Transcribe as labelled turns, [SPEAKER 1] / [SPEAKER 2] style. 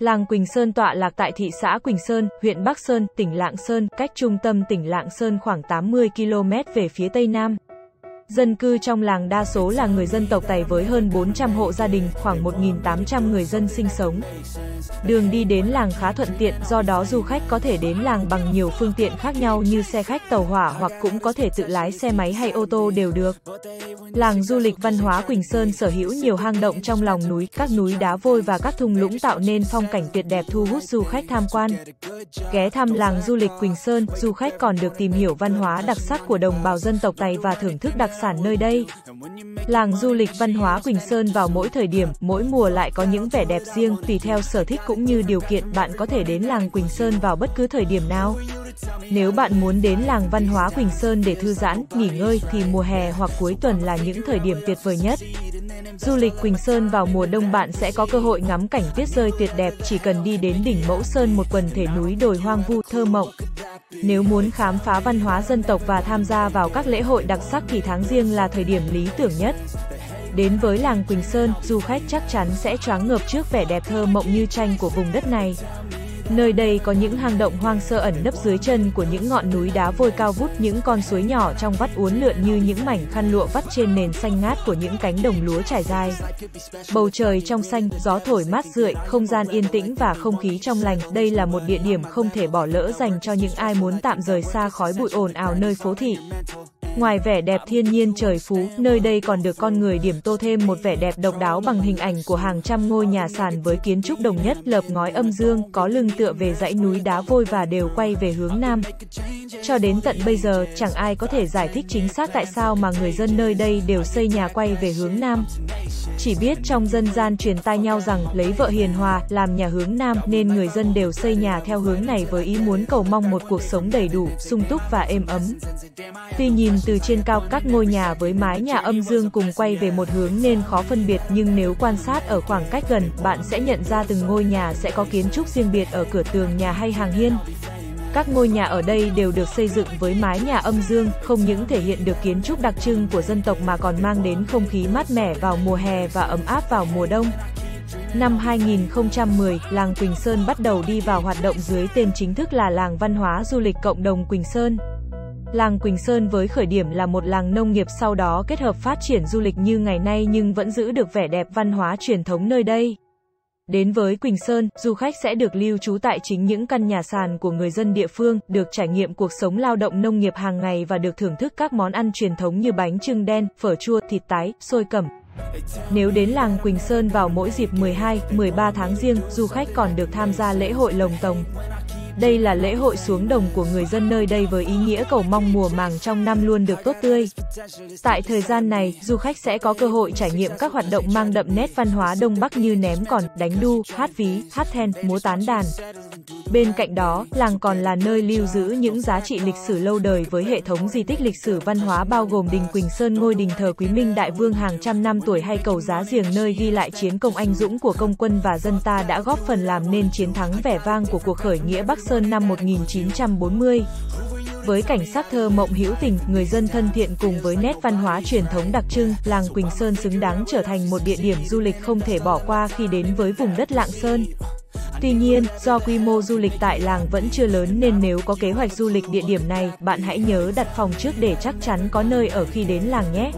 [SPEAKER 1] Làng Quỳnh Sơn tọa lạc tại thị xã Quỳnh Sơn, huyện Bắc Sơn, tỉnh Lạng Sơn, cách trung tâm tỉnh Lạng Sơn khoảng 80 km về phía tây nam. Dân cư trong làng đa số là người dân tộc Tày với hơn 400 hộ gia đình, khoảng 1.800 người dân sinh sống. Đường đi đến làng khá thuận tiện, do đó du khách có thể đến làng bằng nhiều phương tiện khác nhau như xe khách tàu hỏa hoặc cũng có thể tự lái xe máy hay ô tô đều được. Làng du lịch văn hóa Quỳnh Sơn sở hữu nhiều hang động trong lòng núi, các núi đá vôi và các thung lũng tạo nên phong cảnh tuyệt đẹp thu hút du khách tham quan. Ghé thăm làng du lịch Quỳnh Sơn, du khách còn được tìm hiểu văn hóa đặc sắc của đồng bào dân tộc Tày và thưởng thức đặc sản nơi đây. Làng du lịch văn hóa Quỳnh Sơn vào mỗi thời điểm, mỗi mùa lại có những vẻ đẹp riêng, tùy theo sở thích cũng như điều kiện bạn có thể đến làng Quỳnh Sơn vào bất cứ thời điểm nào. Nếu bạn muốn đến làng văn hóa Quỳnh Sơn để thư giãn, nghỉ ngơi thì mùa hè hoặc cuối tuần là những thời điểm tuyệt vời nhất. Du lịch Quỳnh Sơn vào mùa đông bạn sẽ có cơ hội ngắm cảnh tuyết rơi tuyệt đẹp chỉ cần đi đến đỉnh Mẫu Sơn một quần thể núi đồi hoang vu, thơ mộng. Nếu muốn khám phá văn hóa dân tộc và tham gia vào các lễ hội đặc sắc thì tháng riêng là thời điểm lý tưởng nhất. Đến với làng Quỳnh Sơn, du khách chắc chắn sẽ choáng ngợp trước vẻ đẹp thơ mộng như tranh của vùng đất này. Nơi đây có những hang động hoang sơ ẩn nấp dưới chân của những ngọn núi đá vôi cao vút, những con suối nhỏ trong vắt uốn lượn như những mảnh khăn lụa vắt trên nền xanh ngát của những cánh đồng lúa trải dài. Bầu trời trong xanh, gió thổi mát rượi, không gian yên tĩnh và không khí trong lành, đây là một địa điểm không thể bỏ lỡ dành cho những ai muốn tạm rời xa khói bụi ồn ào nơi phố thị. Ngoài vẻ đẹp thiên nhiên trời phú, nơi đây còn được con người điểm tô thêm một vẻ đẹp độc đáo bằng hình ảnh của hàng trăm ngôi nhà sàn với kiến trúc đồng nhất, lợp ngói âm dương, có lưng tựa về dãy núi đá vôi và đều quay về hướng nam. Cho đến tận bây giờ, chẳng ai có thể giải thích chính xác tại sao mà người dân nơi đây đều xây nhà quay về hướng nam. Chỉ biết trong dân gian truyền tai nhau rằng lấy vợ hiền hòa, làm nhà hướng nam nên người dân đều xây nhà theo hướng này với ý muốn cầu mong một cuộc sống đầy đủ, sung túc và êm ấm. Tuy nhìn từ trên cao các ngôi nhà với mái nhà âm dương cùng quay về một hướng nên khó phân biệt nhưng nếu quan sát ở khoảng cách gần, bạn sẽ nhận ra từng ngôi nhà sẽ có kiến trúc riêng biệt ở cửa tường nhà hay hàng hiên. Các ngôi nhà ở đây đều được xây dựng với mái nhà âm dương, không những thể hiện được kiến trúc đặc trưng của dân tộc mà còn mang đến không khí mát mẻ vào mùa hè và ấm áp vào mùa đông. Năm 2010, làng Quỳnh Sơn bắt đầu đi vào hoạt động dưới tên chính thức là Làng Văn hóa Du lịch Cộng đồng Quỳnh Sơn. Làng Quỳnh Sơn với khởi điểm là một làng nông nghiệp sau đó kết hợp phát triển du lịch như ngày nay nhưng vẫn giữ được vẻ đẹp văn hóa truyền thống nơi đây. Đến với Quỳnh Sơn, du khách sẽ được lưu trú tại chính những căn nhà sàn của người dân địa phương, được trải nghiệm cuộc sống lao động nông nghiệp hàng ngày và được thưởng thức các món ăn truyền thống như bánh trưng đen, phở chua, thịt tái, xôi cẩm. Nếu đến làng Quỳnh Sơn vào mỗi dịp 12, 13 tháng riêng, du khách còn được tham gia lễ hội lồng tồng. Đây là lễ hội xuống đồng của người dân nơi đây với ý nghĩa cầu mong mùa màng trong năm luôn được tốt tươi. Tại thời gian này, du khách sẽ có cơ hội trải nghiệm các hoạt động mang đậm nét văn hóa Đông Bắc như ném còn, đánh đu, hát ví, hát then, múa tán đàn. Bên cạnh đó, làng còn là nơi lưu giữ những giá trị lịch sử lâu đời với hệ thống di tích lịch sử văn hóa bao gồm đình Quỳnh Sơn ngôi đình thờ Quý Minh Đại Vương hàng trăm năm tuổi hay cầu Giá Giềng nơi ghi lại chiến công anh dũng của công quân và dân ta đã góp phần làm nên chiến thắng vẻ vang của cuộc khởi nghĩa Bắc Sơn năm 1940. Với cảnh sắc thơ mộng hữu tình, người dân thân thiện cùng với nét văn hóa truyền thống đặc trưng, làng Quỳnh Sơn xứng đáng trở thành một địa điểm du lịch không thể bỏ qua khi đến với vùng đất Lạng Sơn. Tuy nhiên, do quy mô du lịch tại làng vẫn chưa lớn nên nếu có kế hoạch du lịch địa điểm này, bạn hãy nhớ đặt phòng trước để chắc chắn có nơi ở khi đến làng nhé.